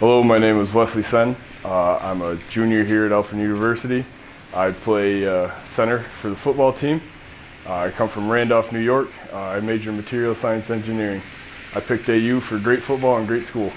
Hello, my name is Wesley Senn. Uh, I'm a junior here at Alfred University. I play uh, center for the football team. Uh, I come from Randolph, New York. Uh, I major in material science engineering. I picked AU for great football and great school.